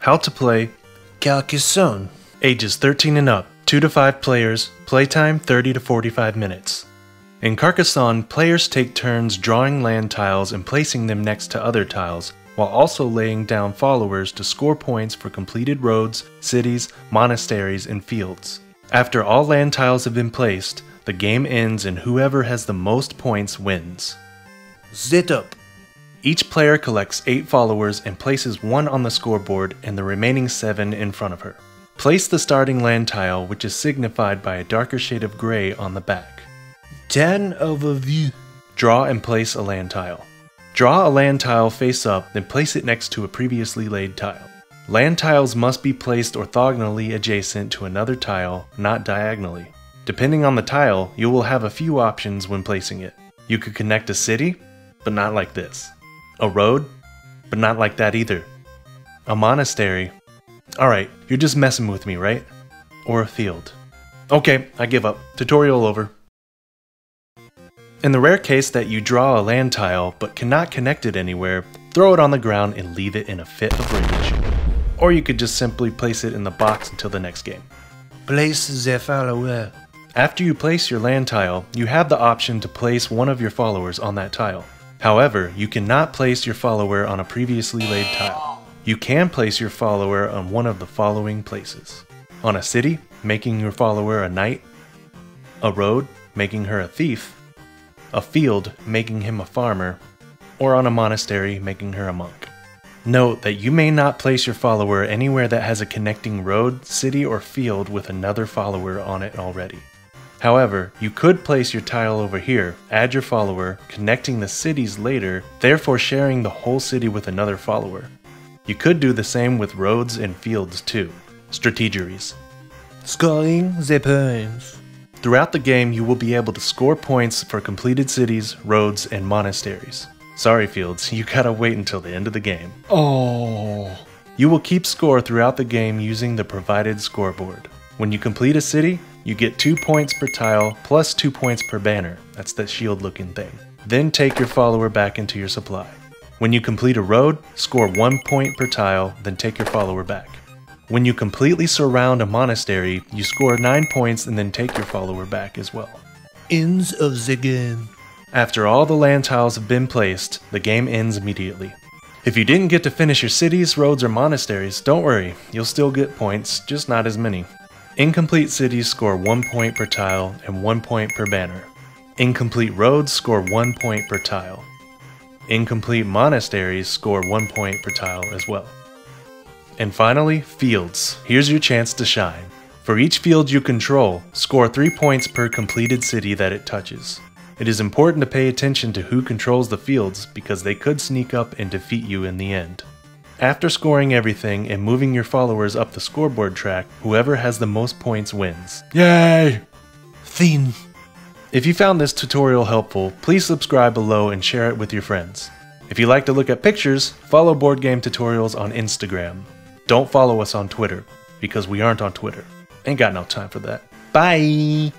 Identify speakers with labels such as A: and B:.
A: How to play
B: Carcassonne.
A: ages 13 and up, 2 to 5 players, playtime 30 to 45 minutes. In Carcassonne, players take turns drawing land tiles and placing them next to other tiles, while also laying down followers to score points for completed roads, cities, monasteries, and fields. After all land tiles have been placed, the game ends and whoever has the most points wins.
B: Zit up.
A: Each player collects 8 followers and places one on the scoreboard and the remaining 7 in front of her. Place the starting land tile, which is signified by a darker shade of gray on the back.
B: 10 overview.
A: Draw and place a land tile. Draw a land tile face up, then place it next to a previously laid tile. Land tiles must be placed orthogonally adjacent to another tile, not diagonally. Depending on the tile, you will have a few options when placing it. You could connect a city, but not like this. A road, but not like that either. A monastery. Alright, you're just messing with me, right? Or a field. Okay, I give up. Tutorial over. In the rare case that you draw a land tile but cannot connect it anywhere, throw it on the ground and leave it in a fit of rage. Or you could just simply place it in the box until the next game.
B: Place the follower.
A: After you place your land tile, you have the option to place one of your followers on that tile. However, you cannot place your follower on a previously laid tile. You can place your follower on one of the following places. On a city, making your follower a knight. A road, making her a thief. A field, making him a farmer. Or on a monastery, making her a monk. Note that you may not place your follower anywhere that has a connecting road, city, or field with another follower on it already. However, you could place your tile over here, add your follower, connecting the cities later, therefore sharing the whole city with another follower. You could do the same with roads and fields too. Strategeries.
B: Scoring the points.
A: Throughout the game, you will be able to score points for completed cities, roads, and monasteries. Sorry, Fields, you gotta wait until the end of the game.
B: Oh.
A: You will keep score throughout the game using the provided scoreboard. When you complete a city, you get 2 points per tile plus 2 points per banner. That's that shield looking thing. Then take your follower back into your supply. When you complete a road, score 1 point per tile, then take your follower back. When you completely surround a monastery, you score 9 points and then take your follower back as well.
B: Ends of the game.
A: After all the land tiles have been placed, the game ends immediately. If you didn't get to finish your cities, roads, or monasteries, don't worry, you'll still get points, just not as many. Incomplete cities score 1 point per tile and 1 point per banner. Incomplete roads score 1 point per tile. Incomplete monasteries score 1 point per tile as well. And finally, fields. Here's your chance to shine. For each field you control, score 3 points per completed city that it touches. It is important to pay attention to who controls the fields because they could sneak up and defeat you in the end. After scoring everything and moving your followers up the scoreboard track, whoever has the most points wins. Yay!
B: Thin.
A: If you found this tutorial helpful, please subscribe below and share it with your friends. If you like to look at pictures, follow Board Game Tutorials on Instagram. Don't follow us on Twitter, because we aren't on Twitter. Ain't got no time for that. Bye!